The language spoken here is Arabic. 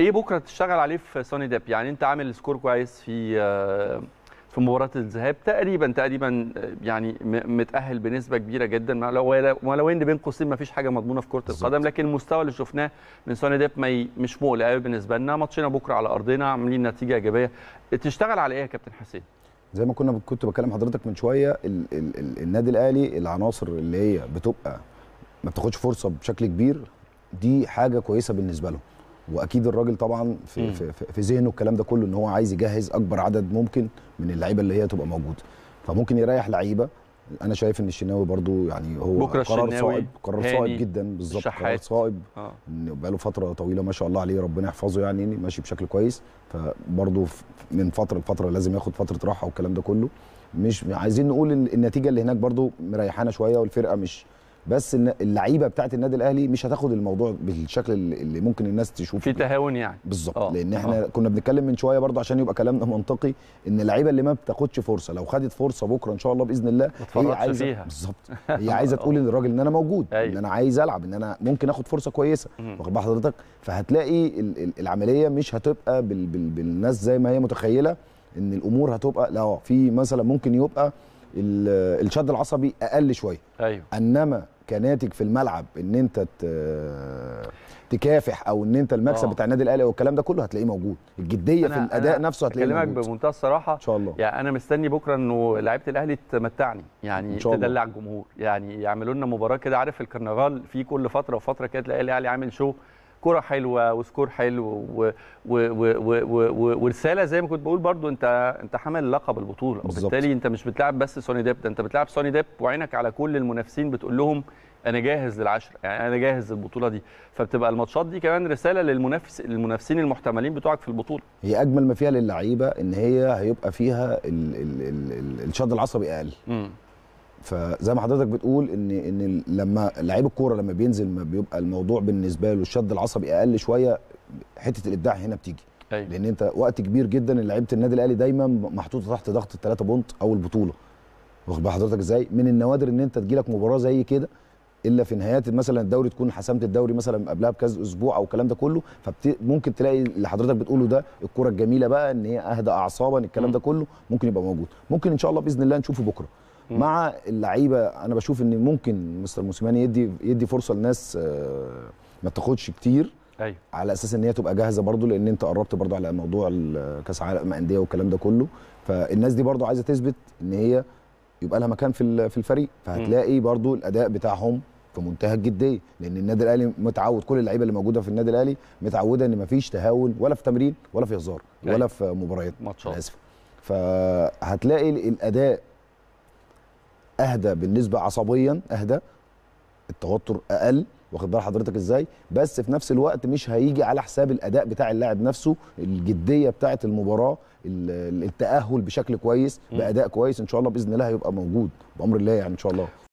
إيه بكرة تشتغل عليه في سوني ديب يعني انت عامل سكور كويس في آه، في مباراة الذهاب. تقريبا تقريبا آه، يعني متأهل بنسبة كبيرة جدا. ولو إن بين قوسين ما فيش حاجة مضمونة في كرة. القدم. لكن المستوى اللي شفناه من سوني ديب ما مش مقلق قوي بالنسبة لنا. ماتشنا بكرة على أرضنا عاملين نتيجة إيجابية. تشتغل على إيه يا كابتن حسين؟ زي ما كنا كنت بكلم حضرتك من شوية ال ال ال النادي الأهلي العناصر اللي هي بتبقى ما بتاخدش فرصة بشكل كبير دي حاجة كويسة بالنسبة له واكيد الراجل طبعا في. في, في, ذهنه الكلام ده كله ان هو عايز يجهز اكبر عدد ممكن من اللعيبه اللي هي تبقى موجوده. فممكن يريح لعيبه. أنا شايف ان الشناوي برضو يعني هو بكرة قرار صائب قرار صائب جدا بالظبط. قرار. صائب. إن بقاله فترة طويلة ما شاء الله عليه ربنا يحفظه يعني ماشي بشكل كويس. فبرضه ف- من فترة لفترة لازم ياخد فترة راحة والكلام ده كله. مش عايزين نقول ال- النتيجة اللي هناك برضه مريحانا شوية والفرقة مش بس اللعيبة بتاعت النادي الأهلي مش هتاخد الموضوع بالشكل اللي ممكن الناس تشوفه في. تهاون يعني بالظبط آه، لأن إحنا آه. كنا بنتكلم من شوية برضه عشان يبقى كلامنا منطقي إن اللعيبة اللي ما بتاخدش فرصة لو خدت فرصة بكرة إن شاء الله بإذن الله هي عايزة. بالظبط هي عايزة تقول للراجل إن أنا موجود أيوة. إن أنا عايز ألعب إن أنا ممكن آخد فرصة كويسة. واخد بال حضرتك فهتلاقي ال- ال- العملية مش هتبقى بال بال بالناس زي ما هي متخيلة إن الأمور هتبقى لا في مثلا ممكن يبقى ال- الشد العصبي أقل شوية أيوه إنما كناتج في الملعب إن أنت تكافح أو إن أنت المكسب آه. بتاع النادي الأهلي والكلام ده كله هتلاقيه موجود الجدية في الأداء نفسه هتلاقيه موجود بمنتهى الصراحة إن شاء الله يعني أنا مستني بكرة إنه لعيبة الأهلي تمتعني يعني إن شاء الله. تدلع الجمهور يعني يعملوا لنا مباراة كده عارف الكرنفال في كل فترة وفترة كده تلاقي الأهلي عامل شو كرة حلوة وسكور حلو و... و... و... و... و... ورسالة زي ما كنت بقول برضو انت انت حامل لقب بالظبط. وبالتالي انت مش بتلعب بس سوني ديب ده انت بتلعب سوني ديب وعينك على كل المنافسين بتقول لهم أنا جاهز للعشرة يعني أنا جاهز للبطولة دي. فبتبقى الماتشات دي كمان رسالة للمنافس المنافسين المحتملين بتوعك في البطولة. هي أجمل ما فيها للعيبة إن هي هيبقى فيها ال ال ال ال الشد العصبي أقل. فزي ما حضرتك بتقول ان إن لما لعيب الكورة لما بينزل ما بيبقى الموضوع بالنسبة له الشد العصبي أقل شوية حتة الإبداع هنا بتيجي. أيوه. لأن أنت وقت كبير جدا لعيبة النادي الأهلي دايما محطوطة تحت ضغط الثلاثه بونت أو البطولة. واخد بال حضرتك إزاي؟ من النوادر إن أنت تجيلك مباراة زي كده إلا في نهايات مثلا الدوري تكون حسمت الدوري مثلا قبلها بكذا أسبوع أو الكلام ده كله فممكن تلاقي اللي حضرتك بتقوله ده الكره الجميلة بقى إن هي أهدى اعصابا الكلام ده كله ممكن يبقى موجود. ممكن إن شاء الله بإذن الله نشوفه بكرة. مع اللعيبة. أنا بشوف إن ممكن مستر موسيماني يدي يدي فرصة لناس آه، ما تاخدش كتير أيوه. على أساس إن هي تبقى جاهزة برضو لأن أنت قربت برضو على موضوع كأس عالم أندية والكلام ده كله. فالناس دي برضو عايزة تثبت إن هي يبقى لها مكان في في الفريق. فهتلاقي برضو الأداء بتاعهم في منتهى الجدية. لأن النادي الأهلي متعود كل اللعيبة اللي موجودة في النادي الأهلي متعودة إن مفيش تهاون ولا في تمرين ولا في هزار أيوة. ولا في مباريات. آسف. فهتلاقي ال- الأداء أهدى بالنسبة عصبيا أهدى. التوتر أقل واخد بال حضرتك إزاي؟ بس في نفس الوقت مش هيجي على حساب الأداء بتاع اللاعب نفسه الجدية بتاعه المباراة ال- التأهل بشكل كويس. بأداء كويس إن شاء الله بإذن الله هيبقى موجود بأمر الله يعني إن شاء الله.